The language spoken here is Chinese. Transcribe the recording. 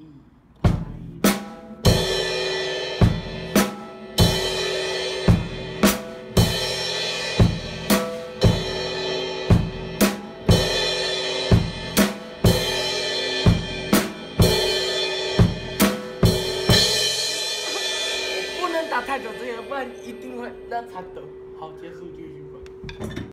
我不能打太久这些，不然一定会拉残的。好，结束继续吧。